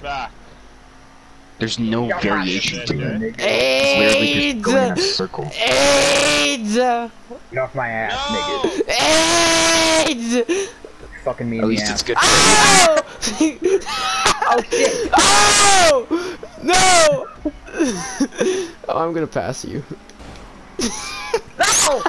back. There's no You're variation to it. AIDS! AIDS! Get off my ass, no! nigga. AIDS! Fucking me At least it's good oh! oh shit! Oh! No! oh, I'm gonna pass you. no!